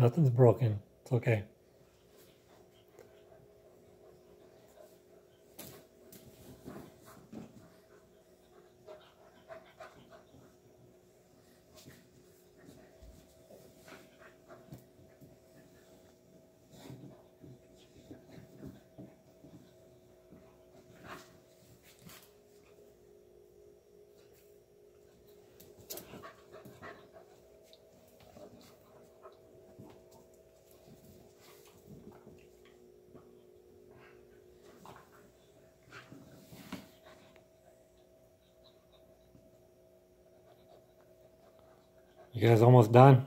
Nothing's broken. It's okay. You guys almost done?